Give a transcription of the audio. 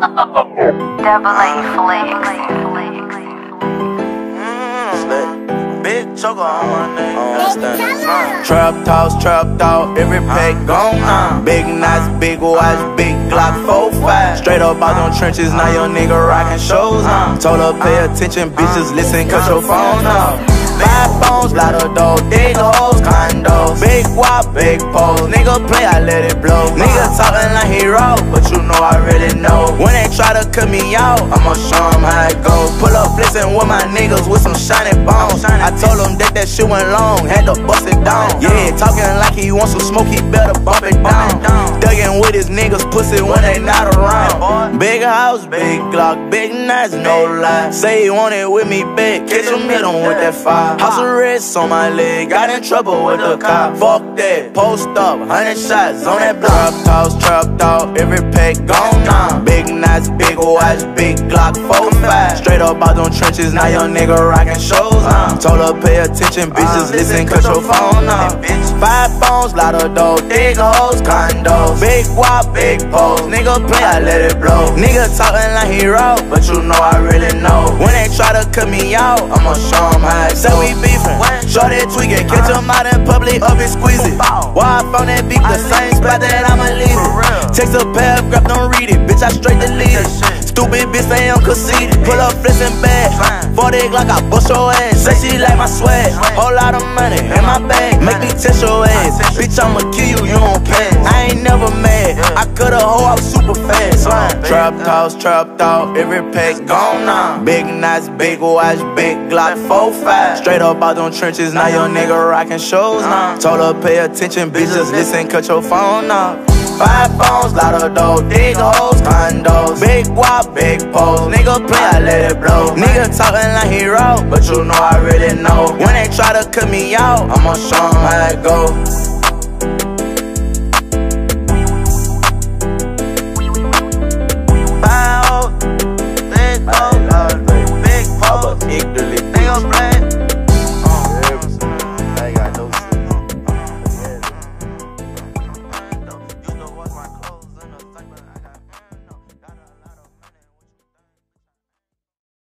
Double A flex. Big choker on my name. Understand? Trap house, trap out, every pack gone now. Big nights, big watch, big Glock 4-5. Straight up out them trenches, now your nigga rockin' shows on. Told her pay attention, bitches listen, cut your phone off. Big wop, big pose. Nigga play, I let it blow. Nigga talking like he raw, but you know I really know. When they try to cut me out, I'ma show show 'em how it go. Pull up blitzing with my niggas with some shiny bones. I told him that that shit went long, had to bust it down. Yeah, talking like he wants some smoke, he better bump it down. Dugging with his niggas, pussy when they not around. Big house, big Glock, big nights, no lie. Say he want it with me, big. Catch him, hit him with that fire. House arrest on my leg, got in trouble with the cop. Fuck that, post up, hundred shots on that block. Trap house, trapped out, every pack gone now. Big nights, big watch, big Glock 4-5. Straight up out them trenches, now your nigga rockin' shows on. Told her pay attention, bitches listen, cut your phone off. Five phones, lot of dough, big hoes, condos. Big wop, big pose, nigga play, I let it blow. Nigga talking like he raw, but you know I really know. When they try to cut me out, I'ma show 'em how it Say we beefin', show that tweakin', catch 'em out in public, up and squeeze it. Why I found that beat, the same spot that I'ma leave it. Text a paragraph, don't read it, bitch, I straight delete. Stupid bitch say I'm conceited. Pull up flissin' bag. 40 like I bust your ass. Say she like my swag. Whole lot of money in my bag. Make me test your ass. Bitch, I'ma kill you, you don't pass. I ain't never mad. I cut a hoe out super fast. Trap house, trapped out. Every pack gone now. Big nights, big watch, big Glock 4-5. Straight up out them trenches. Now your nigga rockin' shows now. Told her pay attention, bitches listen, cut your phone off. Five phones, lot of dough, big hoes, condos. Big wop, big pose. Nigga play, I let it blow. Nigga talking like he raw, but you know I really know. When they try to cut me out, I'ma show 'em how it go.